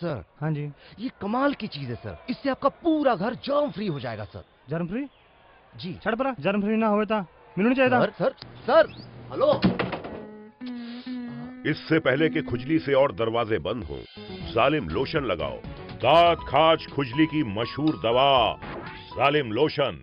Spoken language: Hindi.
सर हाँ जी। ये कमाल की चीज़ है सर इससे आपका पूरा घर जर्म फ्री हो जाएगा सर जर्म फ्री जी। छठ पर। जर्म फ्री ना ਹੋਵੇ ਤਾਂ सर सर सर हेलो इससे पहले कि खुजली से और दरवाजे बंद हों जालिम लोशन लगाओ। दांत खाज खुजली की मशहूर दवा जालिम लोशन।